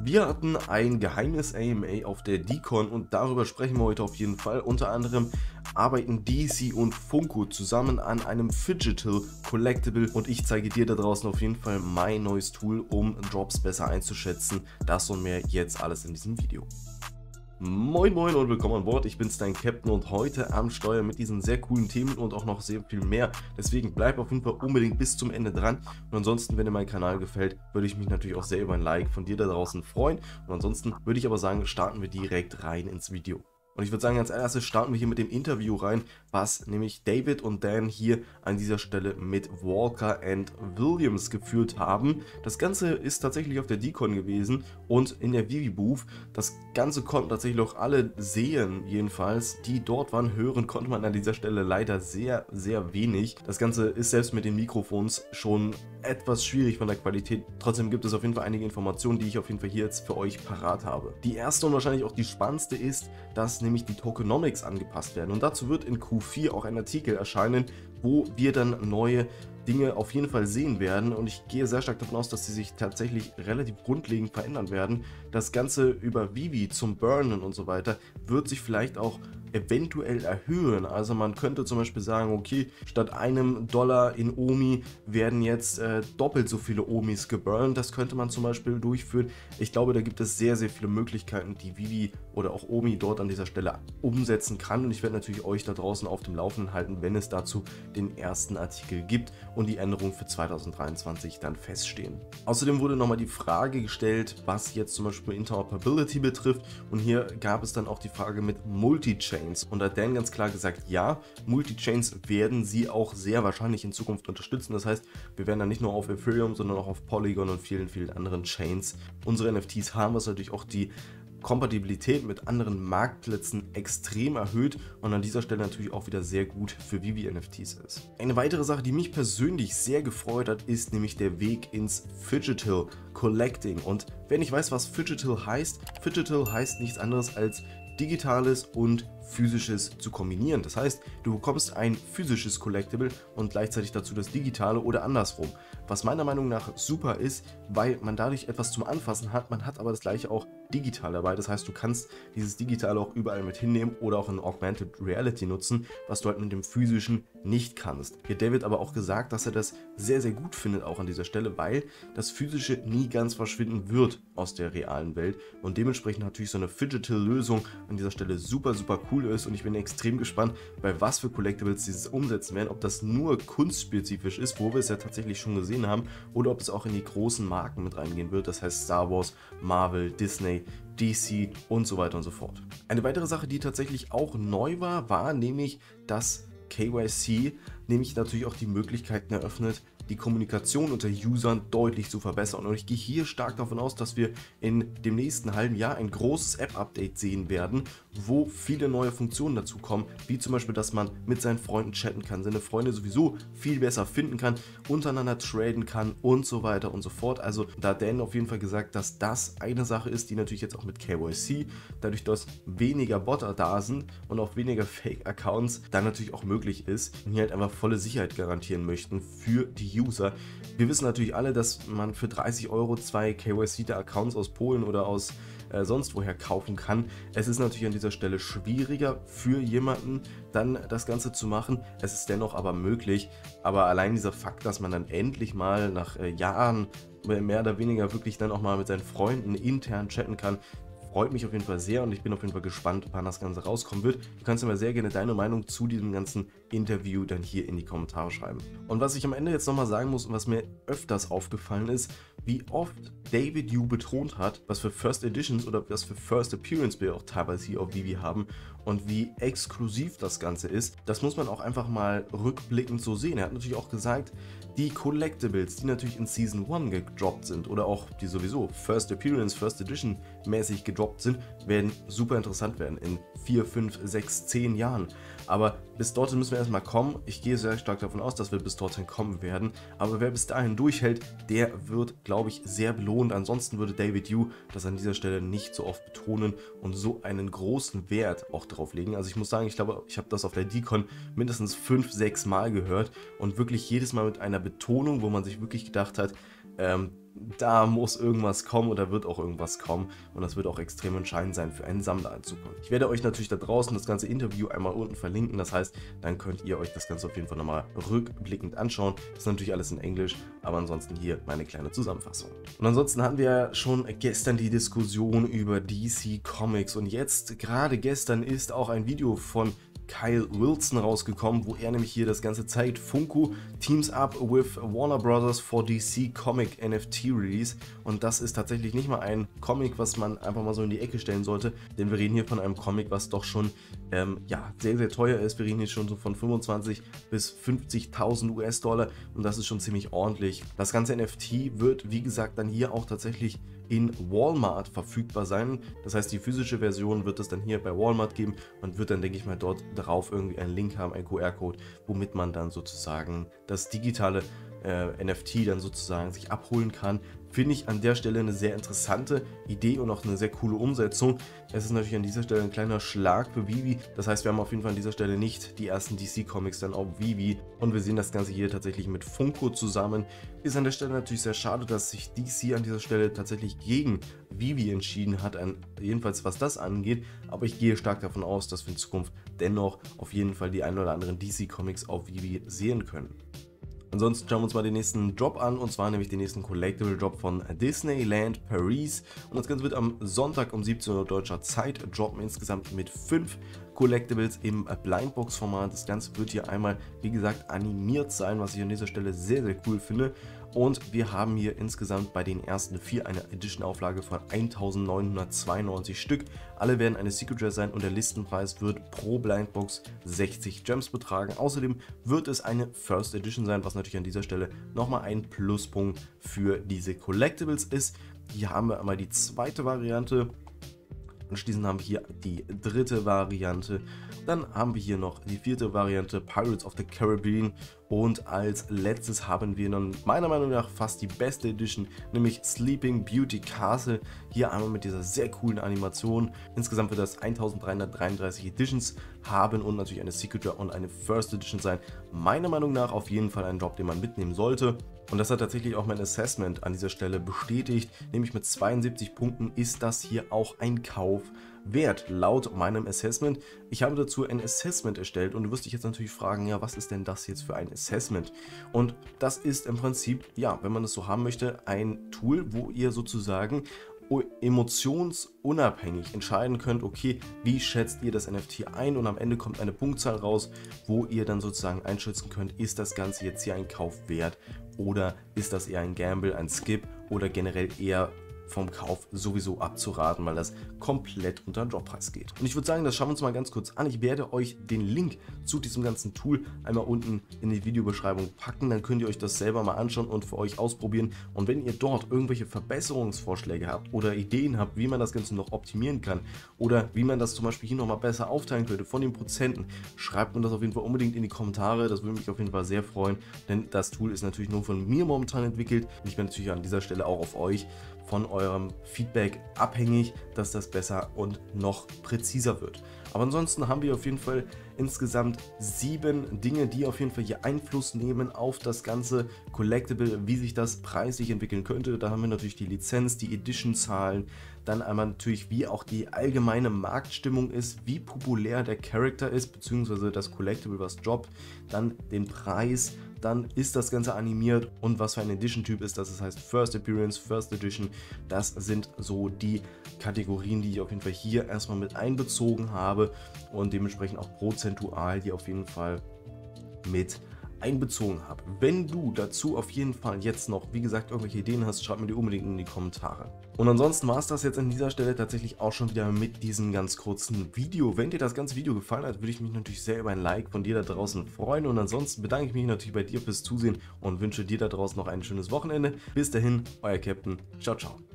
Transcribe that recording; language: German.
Wir hatten ein geheimes AMA auf der Decon und darüber sprechen wir heute auf jeden Fall. Unter anderem arbeiten DC und Funko zusammen an einem Fidgetal Collectible und ich zeige dir da draußen auf jeden Fall mein neues Tool, um Drops besser einzuschätzen. Das und mehr jetzt alles in diesem Video. Moin Moin und willkommen an Bord, ich bin's dein Captain und heute am Steuer mit diesen sehr coolen Themen und auch noch sehr viel mehr. Deswegen bleib auf jeden Fall unbedingt bis zum Ende dran und ansonsten, wenn dir mein Kanal gefällt, würde ich mich natürlich auch sehr über ein Like von dir da draußen freuen. Und ansonsten würde ich aber sagen, starten wir direkt rein ins Video. Und ich würde sagen, als erstes starten wir hier mit dem Interview rein, was nämlich David und Dan hier an dieser Stelle mit Walker and Williams geführt haben. Das Ganze ist tatsächlich auf der Decon gewesen und in der Vivi Booth. Das Ganze konnten tatsächlich auch alle sehen, jedenfalls. Die dort waren, hören konnte man an dieser Stelle leider sehr, sehr wenig. Das Ganze ist selbst mit den Mikrofons schon etwas schwierig von der Qualität. Trotzdem gibt es auf jeden Fall einige Informationen, die ich auf jeden Fall hier jetzt für euch parat habe. Die erste und wahrscheinlich auch die spannendste ist, dass nämlich die Tokenomics angepasst werden. Und dazu wird in Q4 auch ein Artikel erscheinen, wo wir dann neue Dinge auf jeden Fall sehen werden und ich gehe sehr stark davon aus, dass sie sich tatsächlich relativ grundlegend verändern werden. Das Ganze über Vivi zum Burnen und so weiter wird sich vielleicht auch eventuell erhöhen. Also man könnte zum Beispiel sagen, okay, statt einem Dollar in Omi werden jetzt äh, doppelt so viele Omis geburnt. Das könnte man zum Beispiel durchführen. Ich glaube, da gibt es sehr, sehr viele Möglichkeiten, die Vivi oder auch Omi dort an dieser Stelle umsetzen kann. Und ich werde natürlich euch da draußen auf dem Laufenden halten, wenn es dazu den ersten Artikel gibt und die Änderungen für 2023 dann feststehen. Außerdem wurde nochmal die Frage gestellt, was jetzt zum Beispiel Interoperability betrifft. Und hier gab es dann auch die Frage mit Multi-Chain. Multichains. Und da hat Dan ganz klar gesagt, ja, Multichains werden sie auch sehr wahrscheinlich in Zukunft unterstützen. Das heißt, wir werden dann nicht nur auf Ethereum, sondern auch auf Polygon und vielen, vielen anderen Chains unsere NFTs haben, was natürlich auch die Kompatibilität mit anderen Marktplätzen extrem erhöht und an dieser Stelle natürlich auch wieder sehr gut für Vivi NFTs ist. Eine weitere Sache, die mich persönlich sehr gefreut hat, ist nämlich der Weg ins Fidgetal Collecting. Und wer nicht weiß, was Fidgetal heißt, Fidgetal heißt nichts anderes als Digitales und physisches zu kombinieren. Das heißt, du bekommst ein physisches Collectible und gleichzeitig dazu das digitale oder andersrum. Was meiner Meinung nach super ist, weil man dadurch etwas zum Anfassen hat, man hat aber das gleiche auch digital dabei. Das heißt, du kannst dieses digitale auch überall mit hinnehmen oder auch in Augmented Reality nutzen, was du halt mit dem physischen nicht kannst. Hier David aber auch gesagt, dass er das sehr, sehr gut findet auch an dieser Stelle, weil das physische nie ganz verschwinden wird aus der realen Welt und dementsprechend natürlich so eine Fidgetal-Lösung an dieser Stelle super, super cool ist und ich bin extrem gespannt, bei was für Collectibles dieses umsetzen werden, ob das nur kunstspezifisch ist, wo wir es ja tatsächlich schon gesehen haben, oder ob es auch in die großen Marken mit reingehen wird, das heißt Star Wars, Marvel, Disney, DC und so weiter und so fort. Eine weitere Sache, die tatsächlich auch neu war, war nämlich, dass KYC nämlich natürlich auch die Möglichkeiten eröffnet, die Kommunikation unter Usern deutlich zu verbessern. Und ich gehe hier stark davon aus, dass wir in dem nächsten halben Jahr ein großes App-Update sehen werden, wo viele neue Funktionen dazu kommen, wie zum Beispiel, dass man mit seinen Freunden chatten kann, seine Freunde sowieso viel besser finden kann, untereinander traden kann und so weiter und so fort. Also da Dan auf jeden Fall gesagt, dass das eine Sache ist, die natürlich jetzt auch mit KYC, dadurch, dass weniger Botter da sind und auch weniger Fake-Accounts, dann natürlich auch möglich ist und hier halt einfach volle Sicherheit garantieren möchten für die User. Wir wissen natürlich alle, dass man für 30 Euro zwei KYC-Accounts aus Polen oder aus äh, sonst woher kaufen kann. Es ist natürlich an dieser Stelle schwieriger für jemanden dann das Ganze zu machen. Es ist dennoch aber möglich. Aber allein dieser Fakt, dass man dann endlich mal nach äh, Jahren mehr oder weniger wirklich dann auch mal mit seinen Freunden intern chatten kann, freut mich auf jeden Fall sehr und ich bin auf jeden Fall gespannt, wann das Ganze rauskommen wird. Du kannst mir sehr gerne deine Meinung zu diesem ganzen Interview dann hier in die Kommentare schreiben. Und was ich am Ende jetzt nochmal sagen muss und was mir öfters aufgefallen ist, wie oft David Yu betont hat, was für First Editions oder was für First Appearance wir auch teilweise hier auf Vivi haben und wie exklusiv das Ganze ist, das muss man auch einfach mal rückblickend so sehen. Er hat natürlich auch gesagt, die Collectibles, die natürlich in Season 1 gedroppt sind oder auch die sowieso First Appearance, First Edition mäßig gedroppt sind, werden super interessant werden in 4, 5, 6, 10 Jahren. Aber bis dorthin müssen wir erstmal kommen. Ich gehe sehr stark davon aus, dass wir bis dorthin kommen werden. Aber wer bis dahin durchhält, der wird, glaube ich, sehr belohnt. Ansonsten würde David Yu das an dieser Stelle nicht so oft betonen und so einen großen Wert auch drauf legen. Also ich muss sagen, ich glaube, ich habe das auf der Decon mindestens 5, 6 Mal gehört und wirklich jedes Mal mit einer Betonung, wo man sich wirklich gedacht hat, ähm, da muss irgendwas kommen oder wird auch irgendwas kommen und das wird auch extrem entscheidend sein für einen Sammler in Zukunft. Ich werde euch natürlich da draußen das ganze Interview einmal unten verlinken, das heißt, dann könnt ihr euch das Ganze auf jeden Fall nochmal rückblickend anschauen. Das ist natürlich alles in Englisch, aber ansonsten hier meine kleine Zusammenfassung. Und ansonsten hatten wir schon gestern die Diskussion über DC Comics und jetzt, gerade gestern, ist auch ein Video von Kyle Wilson rausgekommen, wo er nämlich hier das Ganze zeigt. Funko teams up with Warner Brothers for DC Comic NFT Release. Und das ist tatsächlich nicht mal ein Comic, was man einfach mal so in die Ecke stellen sollte, denn wir reden hier von einem Comic, was doch schon ähm, ja, sehr, sehr teuer ist. Wir reden hier schon so von 25 bis 50.000 US-Dollar und das ist schon ziemlich ordentlich. Das ganze NFT wird, wie gesagt, dann hier auch tatsächlich in Walmart verfügbar sein. Das heißt, die physische Version wird es dann hier bei Walmart geben und wird dann, denke ich mal, dort drauf irgendwie einen Link haben, einen QR-Code, womit man dann sozusagen das digitale äh, NFT dann sozusagen sich abholen kann. Finde ich an der Stelle eine sehr interessante Idee und auch eine sehr coole Umsetzung. Es ist natürlich an dieser Stelle ein kleiner Schlag für Vivi. Das heißt, wir haben auf jeden Fall an dieser Stelle nicht die ersten DC-Comics dann auf Vivi. Und wir sehen das Ganze hier tatsächlich mit Funko zusammen. Ist an der Stelle natürlich sehr schade, dass sich DC an dieser Stelle tatsächlich gegen Vivi entschieden hat, jedenfalls was das angeht. Aber ich gehe stark davon aus, dass wir in Zukunft dennoch auf jeden Fall die ein oder anderen DC-Comics auf Vivi sehen können. Ansonsten schauen wir uns mal den nächsten Drop an und zwar nämlich den nächsten Collectible Drop von Disneyland Paris. Und das Ganze wird am Sonntag um 17 Uhr deutscher Zeit droppen, insgesamt mit 5 Collectibles im Blindbox-Format. Das Ganze wird hier einmal, wie gesagt, animiert sein, was ich an dieser Stelle sehr, sehr cool finde. Und wir haben hier insgesamt bei den ersten vier eine Edition-Auflage von 1992 Stück. Alle werden eine Secret Rare sein und der Listenpreis wird pro Blindbox 60 Gems betragen. Außerdem wird es eine First Edition sein, was natürlich an dieser Stelle nochmal ein Pluspunkt für diese Collectibles ist. Hier haben wir einmal die zweite Variante Anschließend haben wir hier die dritte Variante. Dann haben wir hier noch die vierte Variante, Pirates of the Caribbean. Und als letztes haben wir dann meiner Meinung nach fast die beste Edition, nämlich Sleeping Beauty Castle. Hier einmal mit dieser sehr coolen Animation. Insgesamt wird das 1333 Editions haben und natürlich eine Secret und eine First Edition sein. Meiner Meinung nach auf jeden Fall ein Drop, den man mitnehmen sollte. Und das hat tatsächlich auch mein Assessment an dieser Stelle bestätigt, nämlich mit 72 Punkten ist das hier auch ein Kauf wert, laut meinem Assessment. Ich habe dazu ein Assessment erstellt und du wirst dich jetzt natürlich fragen, ja, was ist denn das jetzt für ein Assessment? Und das ist im Prinzip, ja, wenn man das so haben möchte, ein Tool, wo ihr sozusagen emotionsunabhängig entscheiden könnt, okay, wie schätzt ihr das NFT ein und am Ende kommt eine Punktzahl raus, wo ihr dann sozusagen einschätzen könnt, ist das Ganze jetzt hier ein Kauf wert oder ist das eher ein Gamble, ein Skip oder generell eher vom Kauf sowieso abzuraten, weil das komplett unter den Droppreis geht. Und ich würde sagen, das schauen wir uns mal ganz kurz an. Ich werde euch den Link zu diesem ganzen Tool einmal unten in die Videobeschreibung packen. Dann könnt ihr euch das selber mal anschauen und für euch ausprobieren. Und wenn ihr dort irgendwelche Verbesserungsvorschläge habt oder Ideen habt, wie man das Ganze noch optimieren kann oder wie man das zum Beispiel hier nochmal besser aufteilen könnte von den Prozenten, schreibt mir das auf jeden Fall unbedingt in die Kommentare. Das würde mich auf jeden Fall sehr freuen, denn das Tool ist natürlich nur von mir momentan entwickelt. Ich bin natürlich an dieser Stelle auch auf euch von eurem Feedback abhängig, dass das besser und noch präziser wird. Aber ansonsten haben wir auf jeden Fall insgesamt sieben Dinge, die auf jeden Fall hier Einfluss nehmen auf das ganze Collectible, wie sich das preislich entwickeln könnte. Da haben wir natürlich die Lizenz, die Edition-Zahlen, dann einmal natürlich, wie auch die allgemeine Marktstimmung ist, wie populär der Charakter ist, beziehungsweise das Collectible, was droppt, dann den Preis, dann ist das Ganze animiert und was für ein Edition-Typ ist das. Das heißt First Appearance, First Edition. Das sind so die Kategorien, die ich auf jeden Fall hier erstmal mit einbezogen habe und dementsprechend auch prozentual die auf jeden Fall mit einbezogen habe. Wenn du dazu auf jeden Fall jetzt noch, wie gesagt, irgendwelche Ideen hast, schreib mir die unbedingt in die Kommentare. Und ansonsten war es das jetzt an dieser Stelle tatsächlich auch schon wieder mit diesem ganz kurzen Video. Wenn dir das ganze Video gefallen hat, würde ich mich natürlich sehr über ein Like von dir da draußen freuen. Und ansonsten bedanke ich mich natürlich bei dir fürs Zusehen und wünsche dir da draußen noch ein schönes Wochenende. Bis dahin, euer Captain. Ciao, ciao.